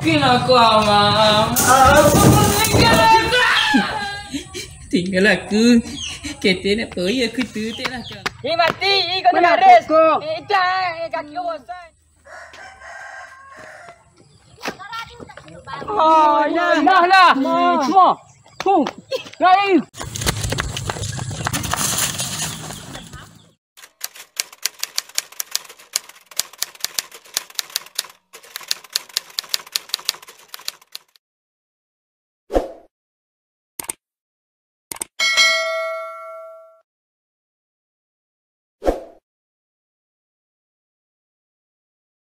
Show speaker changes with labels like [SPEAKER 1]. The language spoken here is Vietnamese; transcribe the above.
[SPEAKER 1] Mama. Tinggal aku. Kita nak pergi aku tu tak lah kau.
[SPEAKER 2] Eh mati, eh kau tengah res. Eh dah, kaki kau bosan. Oh, ya, lah lah. Semua. Pum. Lai.